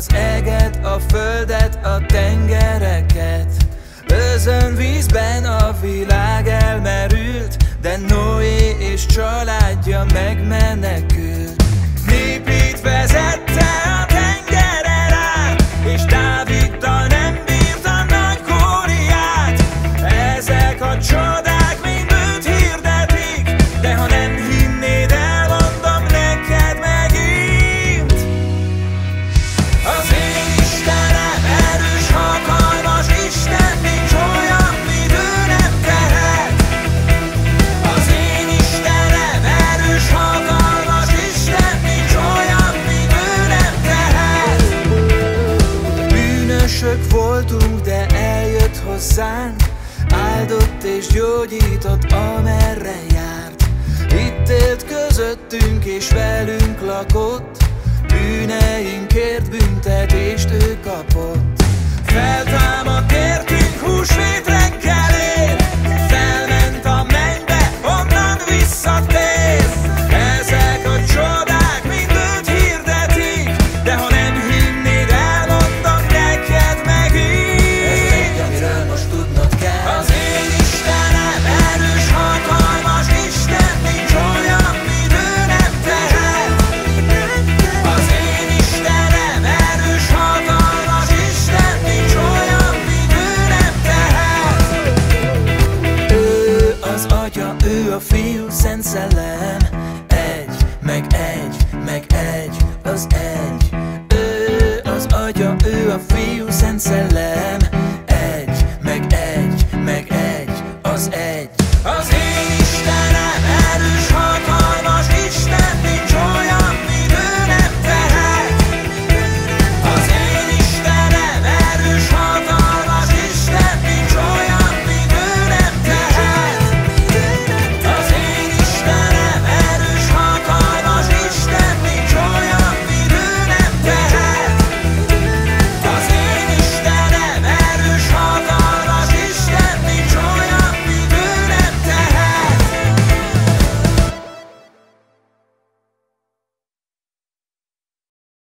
az eget, a földet, a tengereket. Özön vízben a világ elmerült De Noé és családja megmenekült. Betegek voltunk, de eljött hozzánk. Áldott és gyógyított, amerre járt. Itt élt közöttünk és velünk lakott. Bűneinkért büntetést ő kapott. Fel Ő a fiú szent szellem. Egy, meg egy, meg egy, az egy. Ő az agya, ő a fiú szent szellem.